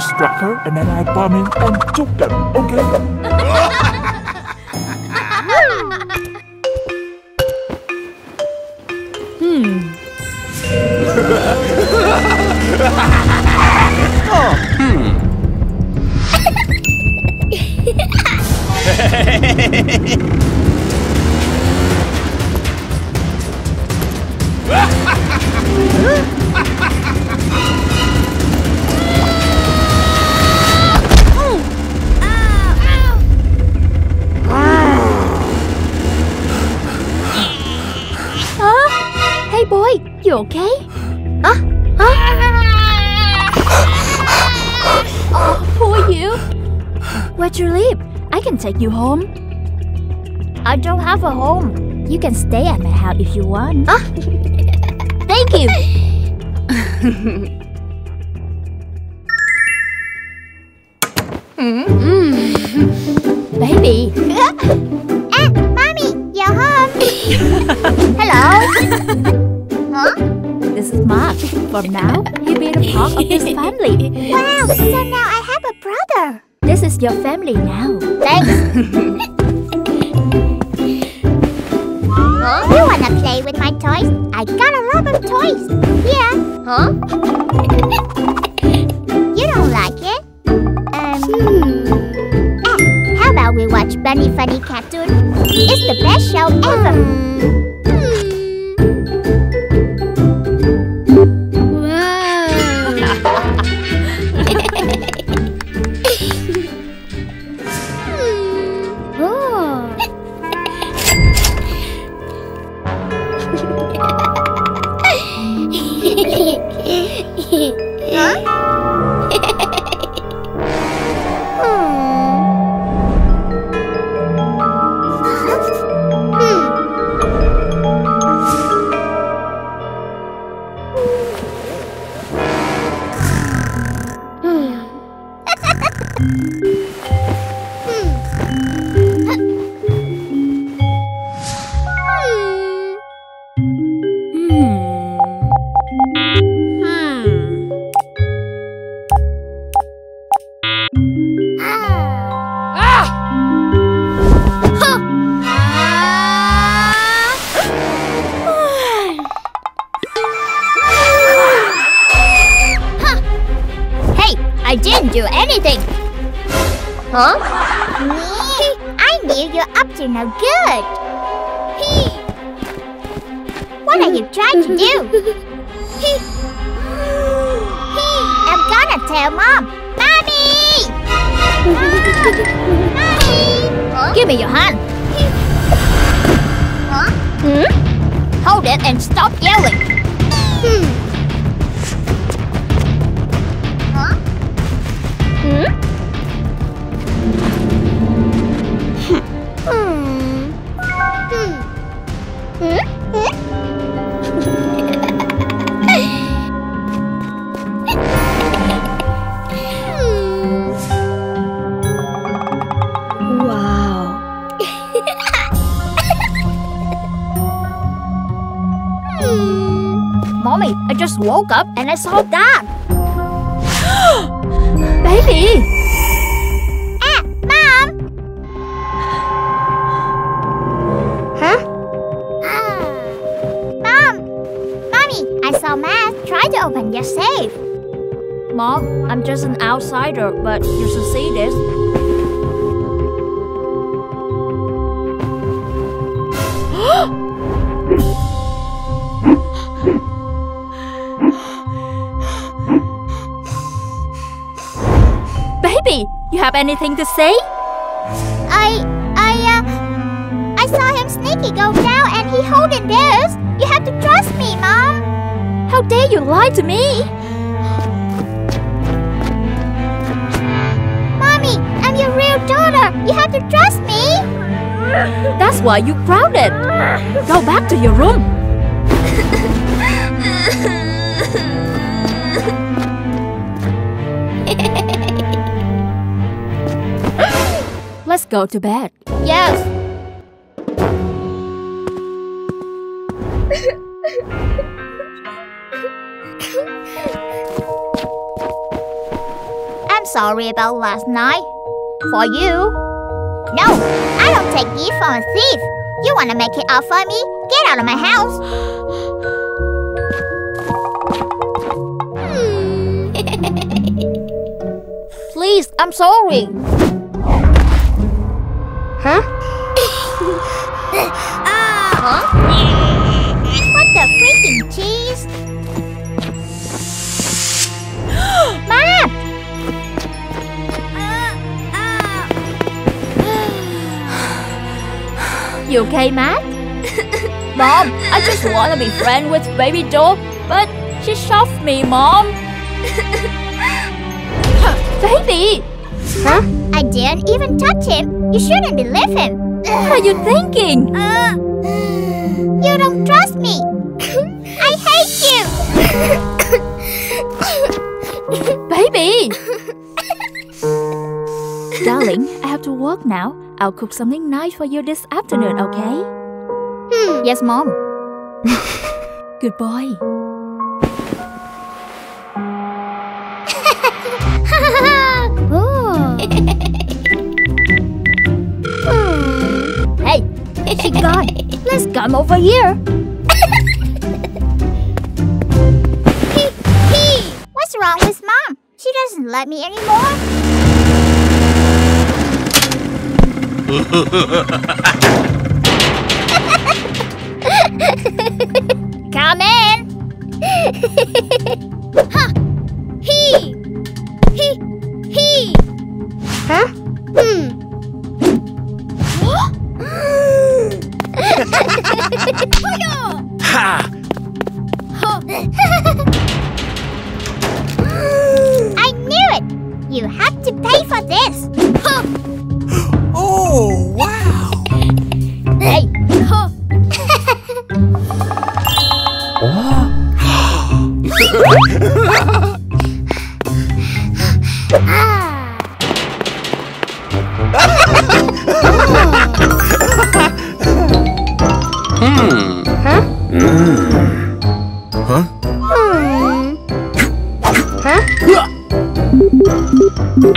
distract her and then I come in and choke them, okay? Huh? Hmm. Hey boy, you okay? Huh? Huh? Oh, poor you. Where'd you live? I can take you home. I don't have a home. You can stay at my house if you want. Huh? Thank you. Hmm? Baby, À, eh, mommy, you're home. Hello. This is Mark. From now, he'll be a part of this family. Wow, so now I have a brother. This is your family now. Thanks. huh? You wanna play with my toys? I got a lot of toys. Here. Huh? you don't like it? Um. Ah, how about we watch Bunny Funny Cartoon? It's the best show ever. Hey, Huh? Hmm? Hold it and stop yelling. Hmm. Huh? Hmm? Woke up and I saw that. Baby! Ah, Mom! Huh? Mom! Mommy, I saw Matt try to open your safe. Mom, I'm just an outsider, but you should see this. Baby, you have anything to say? I, I, uh, I saw him sneaky go down and he holding this. You have to trust me, Mom. How dare you lie to me? Mommy, I'm your real daughter. You have to trust me. That's why you crowded. Go back to your room. Go to bed. Yes. I'm sorry about last night. For you. No, I don't take gift from a thief. You wanna make it up for me? Get out of my house. Please, I'm sorry. Huh? Uh-huh. What the freaking cheese? Mom! You okay, Matt? Mom, I just want to be friends with baby doll, but she shoved me, Mom. baby, Huh? I didn't even touch him. You shouldn't believe him. what are you thinking? Uh, you don't trust me. I hate you. Baby! Darling, I have to work now. I'll cook something nice for you this afternoon, okay? Hmm. Yes, Mom. Good boy. She gone. Let's come over here. He, he. What's wrong with mom? She doesn't love me anymore. Come in. He.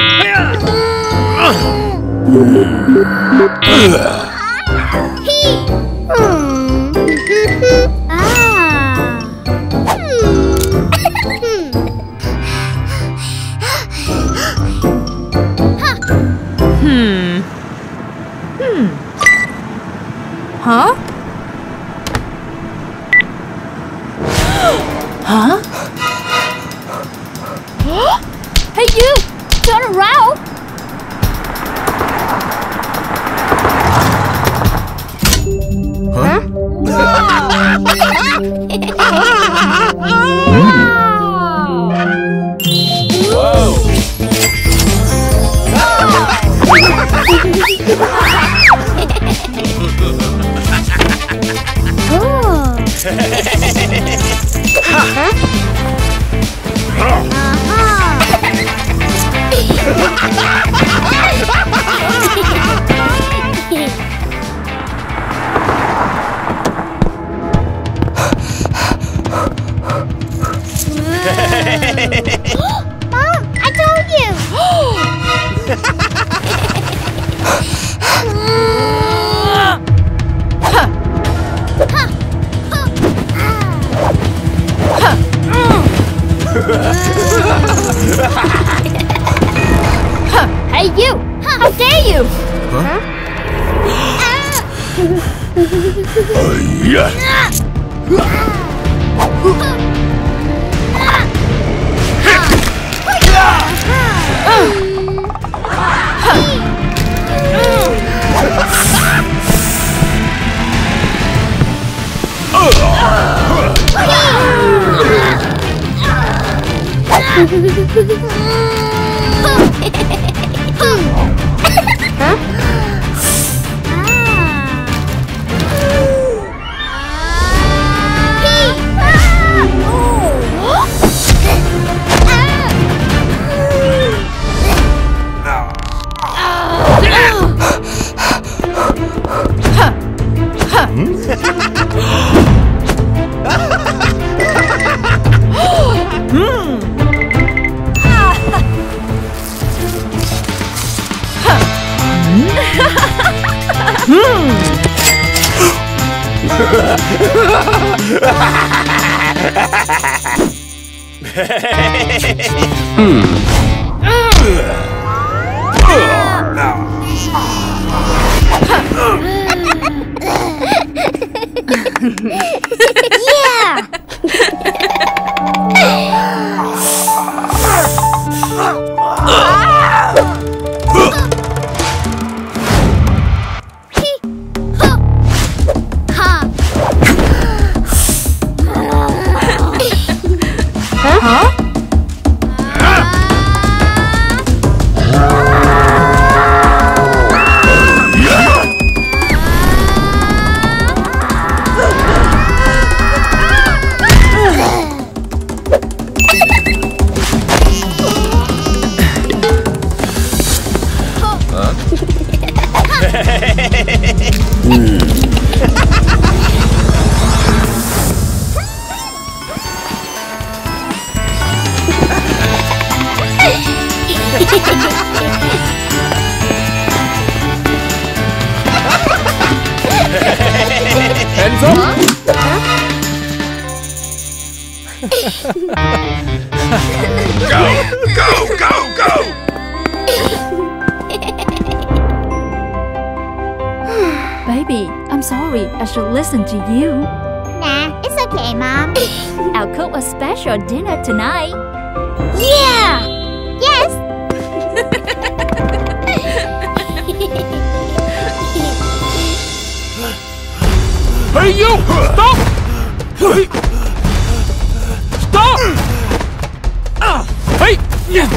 Stop!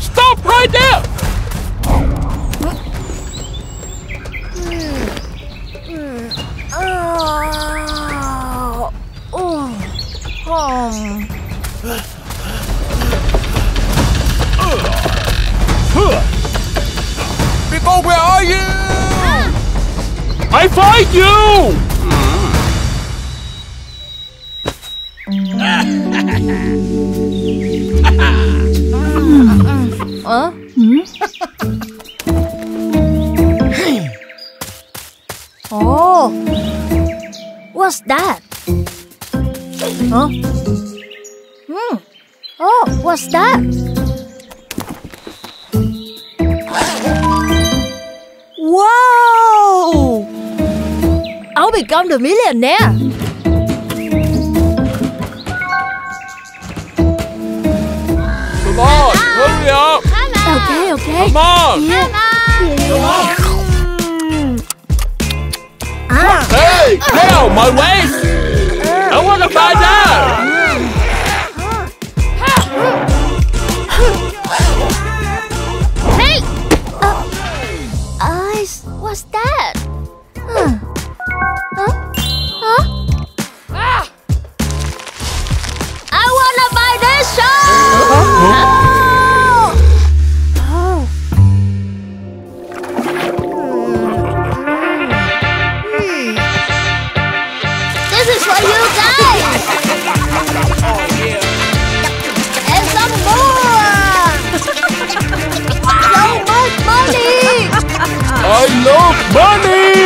Stop right there! Oh, oh, home. People, where are you? I find you! Hmm? oh, what's that? Huh? Hmm. Oh, what's that? Wow! I'll become the millionaire. Okay, okay. Come on! Hey! Hell, my waist! I want to find out! Hey! Uh, eyes, what's that? I love money!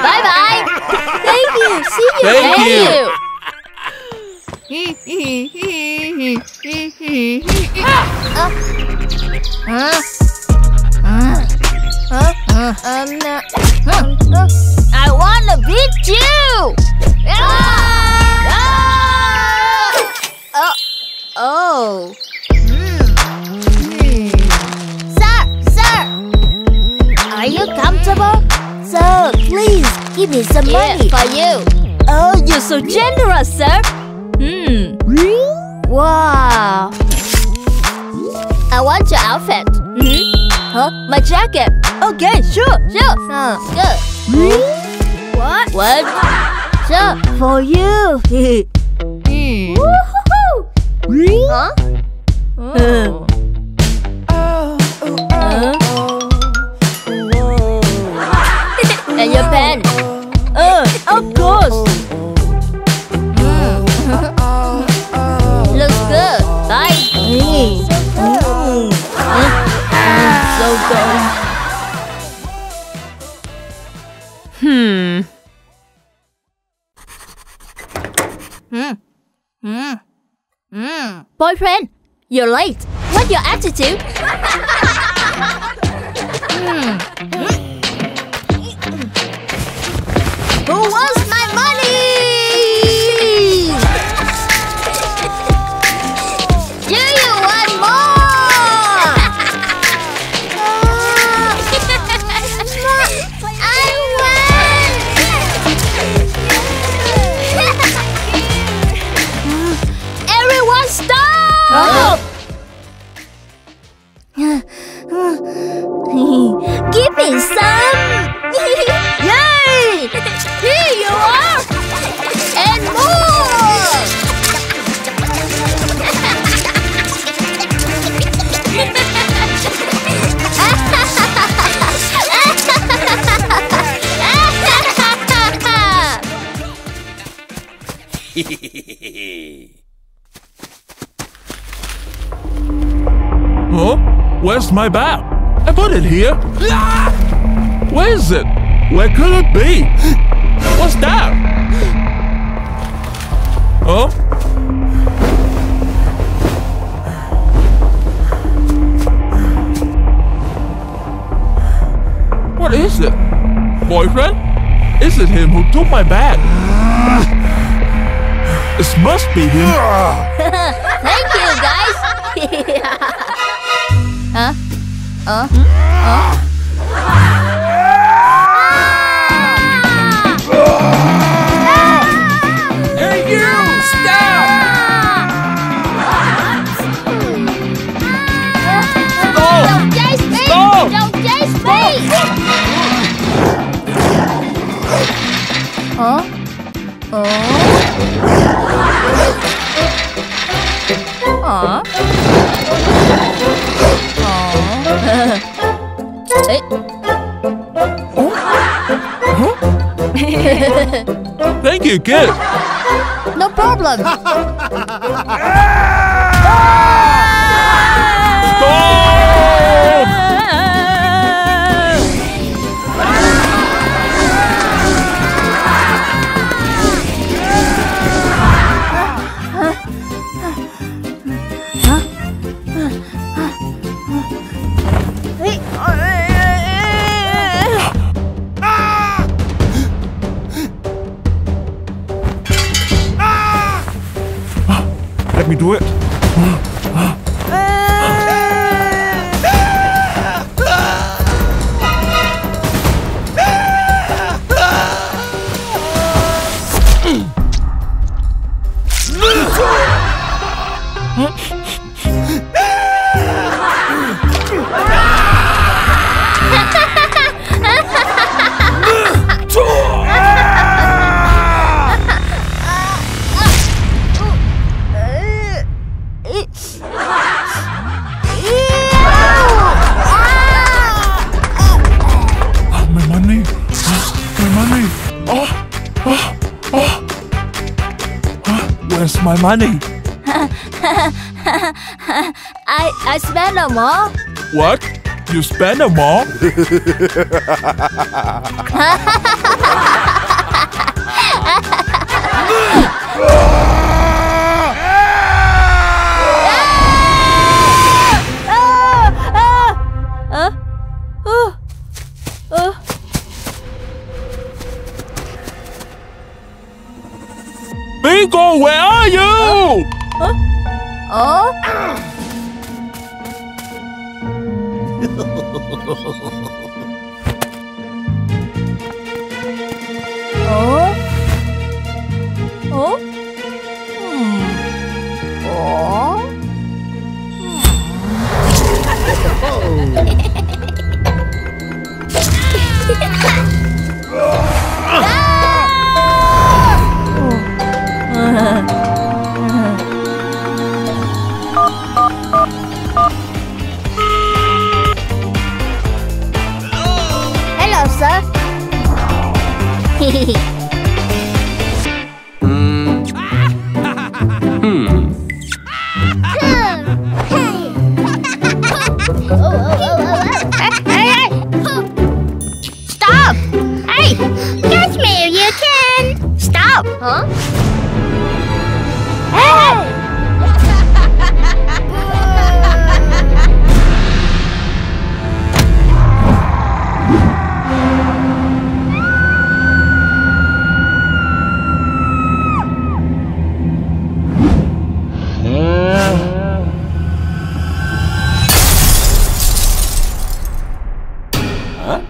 bye bye! Thank you! See you! Thank you. Huh? Huh? Huh? Huh? Um? I wanna beat you! Ah! Ah! Oh. Oh. Hmm. Sir, sir, are you comfortable? Sir, please give me some money for you. Oh, you're so generous, sir. Hmm. Wow. I want your outfit. Hmm? Huh? My jacket. Okay, sure, sure. Uh, good. What? What? Sure, for you. hmm. Woohoo! Huh? Oh. Huh? Hmm. Hmm. Hmm. Hmm. Boyfriend, you're late. What's your attitude? hmm. Who wants my money? Huh? Where's my bat? I put it here. Where is it? Where could it be? What's that? Huh? What is it? Boyfriend? Is it him who took my bag? This must be him. Thank you, guys! huh? Uh? Huh? Hey, you! Stop! Stop! Don't chase me! Stop! Don't chase me! Huh? Oh? Huh? Thank you, kid. No problem. Let me do it. Money? I I spent them all. What? You spend them all? Oh?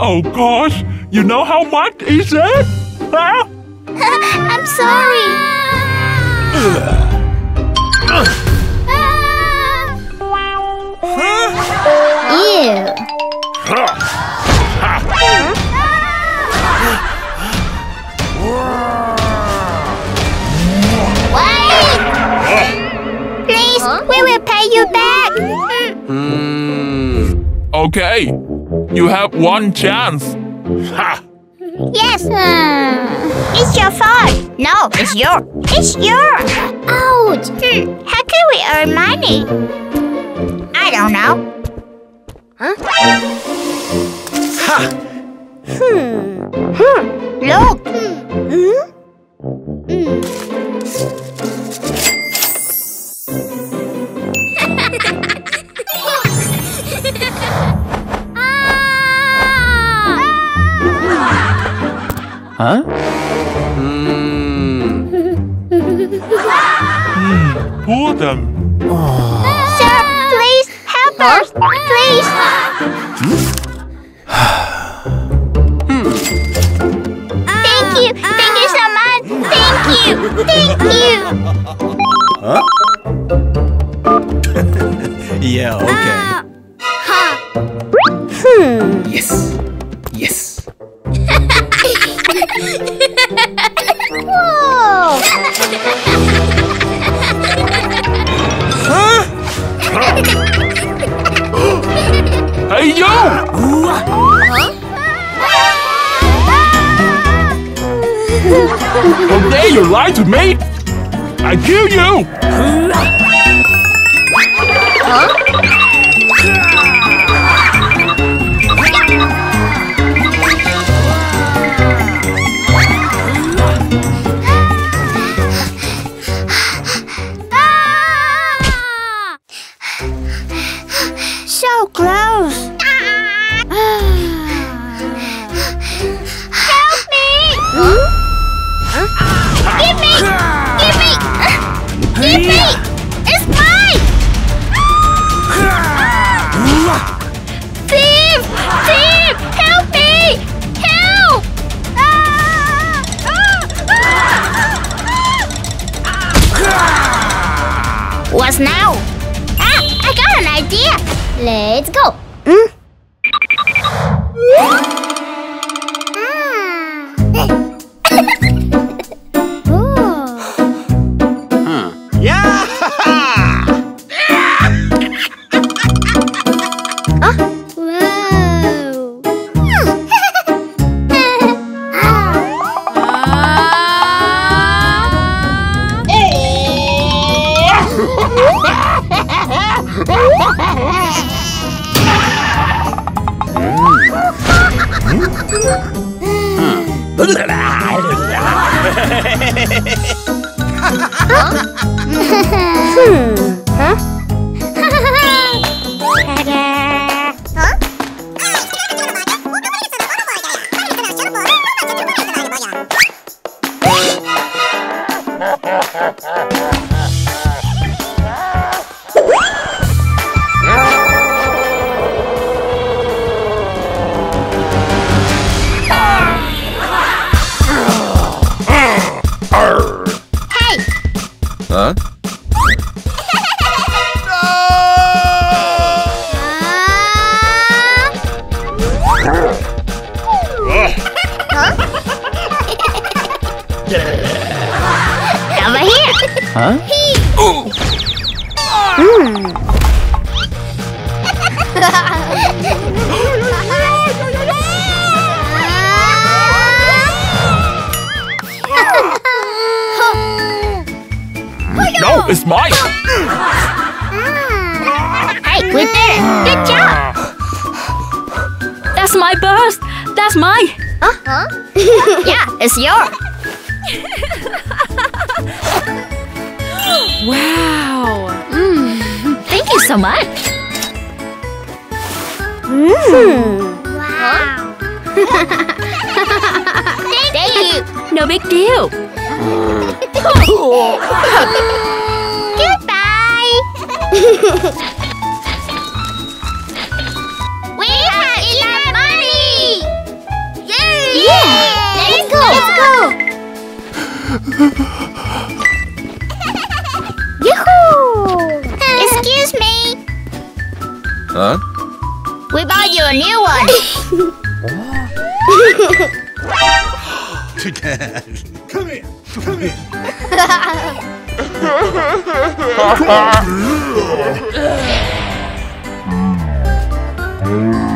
Oh gosh, you know how much is it? Huh? I'm sorry. Okay, you have one chance. Ha! Yes. It's your fault. No, it's your. It's yours. Ouch. Hmm. How can we earn money? I don't know. Huh? Ha! Hmm. Hmm. Look. Hmm. Huh? Hmm. Pull them. Sir, please help us. Please. Thank you. Thank you so much. Thank you. Thank you. Yeah, okay. I Hey, it's mine! We did it! Good job! That's my bus. That's mine. Huh? yeah, it's yours. Wow. Mm, thank you so much. Mm. Wow. Thank you. No big deal. Goodbye. we have enough money. Yay! Yeah. Let's go. Let's go. Yoo-hoo! Excuse me. Huh? We bought you a new one. Come here. Come here. Yoo-hoo!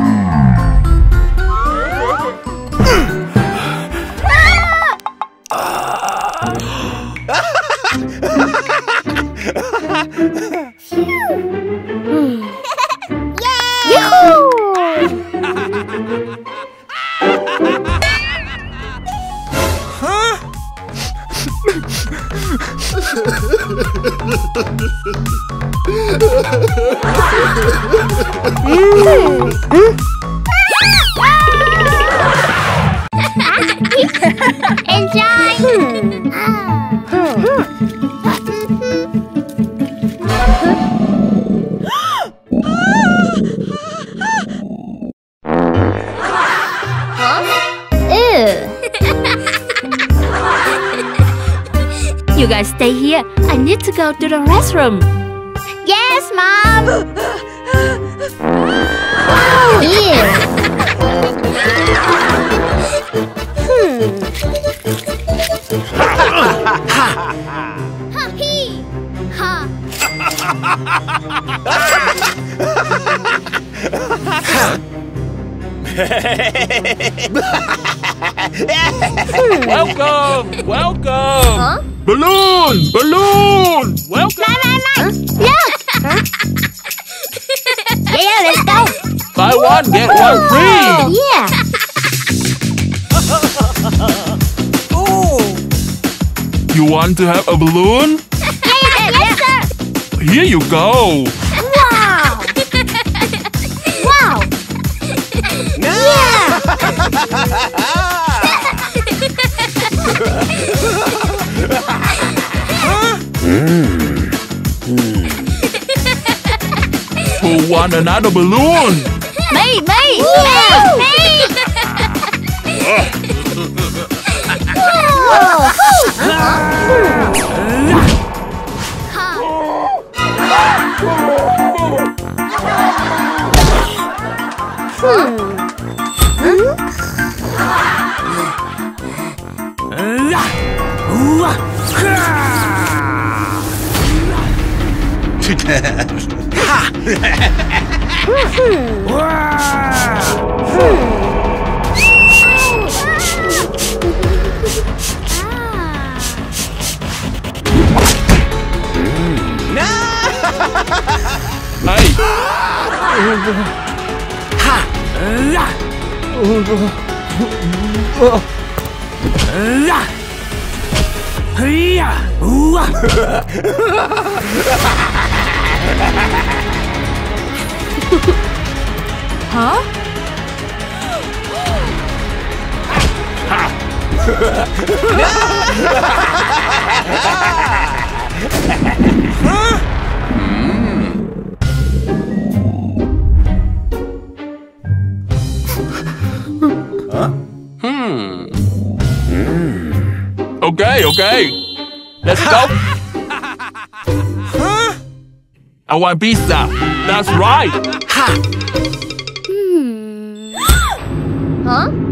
To the restroom. Yes, Mom. Ew. Welcome! Welcome! Balloon! Balloon! One, get one free! Yeah. You want to have a balloon? yes, sir. Here you go! Wow. wow. Yeah. Hmm. Hmm. Who want another balloon? Me, me, Yeah. me. Okay, okay. Let's go. huh? I want pizza. That's right. Hmm. Huh? Huh? Huh?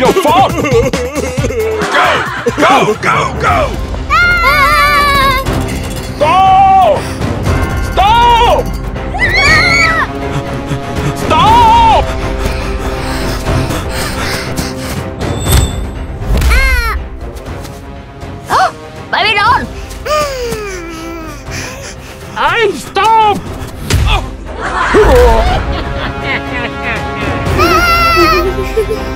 Your fault! Go, go, go! Ah! Stop! Stop! Stop! Oh, baby doll. Hey, stop! Hmm.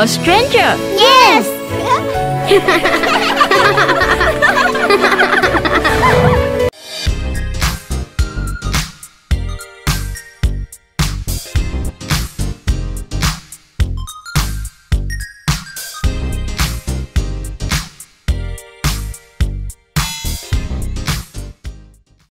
Never